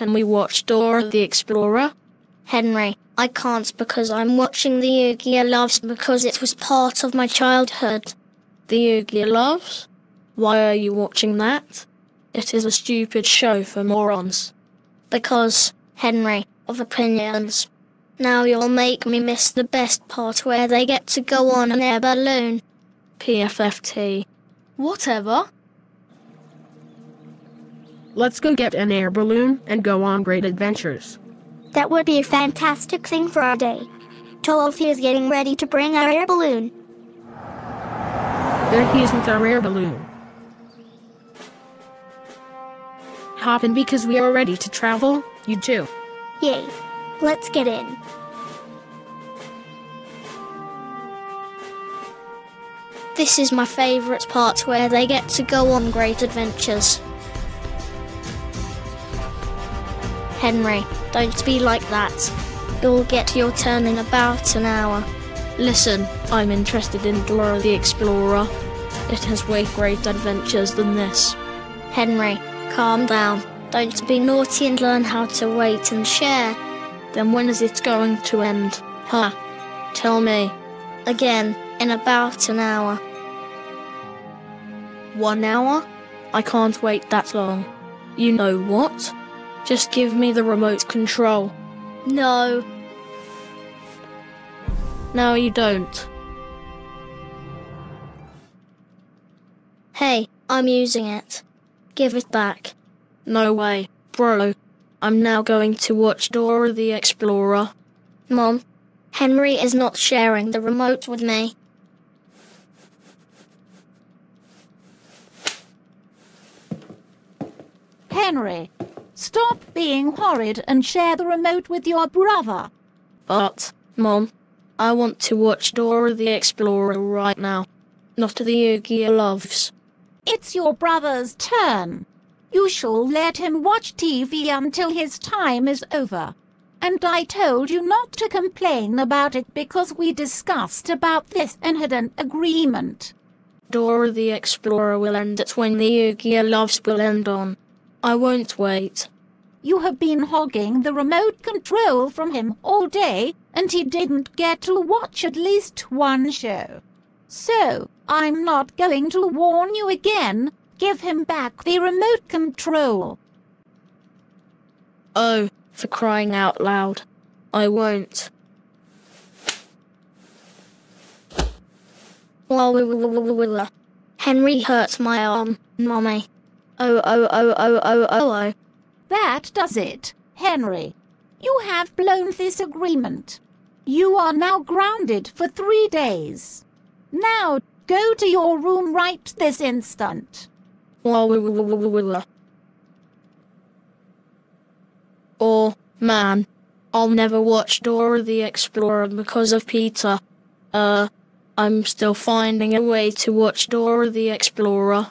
Can we watch Dora the Explorer? Henry, I can't because I'm watching the Oogieloves because it was part of my childhood. The Oogieloves? Why are you watching that? It is a stupid show for morons. Because, Henry, of opinions. Now you'll make me miss the best part where they get to go on an air balloon. PFFT. Whatever. Let's go get an air balloon and go on great adventures. That would be a fantastic thing for our day. Toofie is getting ready to bring our air balloon. There he is with our air balloon. Hop in because we are ready to travel, you too. Yay. Let's get in. This is my favourite part where they get to go on great adventures. Henry, don't be like that. You'll get your turn in about an hour. Listen, I'm interested in Dora the Explorer. It has way great adventures than this. Henry, calm down. Don't be naughty and learn how to wait and share. Then when is it going to end? Huh? Tell me. Again, in about an hour. One hour? I can't wait that long. You know what? Just give me the remote control. No. No, you don't. Hey, I'm using it. Give it back. No way. Bro, I'm now going to watch Dora the Explorer. Mom, Henry is not sharing the remote with me. Henry, stop being horrid and share the remote with your brother. But, Mom, I want to watch Dora the Explorer right now. Not the Oogieloves. It's your brother's turn. You shall let him watch TV until his time is over. And I told you not to complain about it because we discussed about this and had an agreement. Dora the Explorer will end at when the Oogieloves will end on. I won't wait. You have been hogging the remote control from him all day, and he didn't get to watch at least one show. So, I'm not going to warn you again. Give him back the remote control. Oh, for crying out loud. I won't. Henry hurt my arm, Mommy. Oh, oh, oh, oh, oh, oh, oh. That does it, Henry. You have blown this agreement. You are now grounded for three days. Now, go to your room right this instant. Or, man, I'll never watch Dora the Explorer because of Peter. Uh, I'm still finding a way to watch Dora the Explorer.